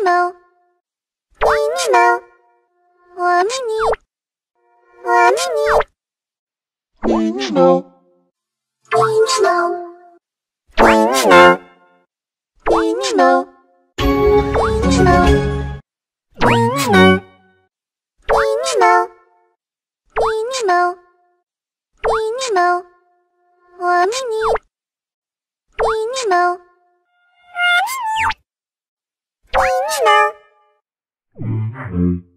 咪猫，咪咪猫，我咪你，我咪你，咪咪猫，咪咪猫，咪咪猫，咪咪猫，咪咪猫，咪咪猫，咪咪猫，咪咪猫，咪咪猫，我咪 呢？嗯嗯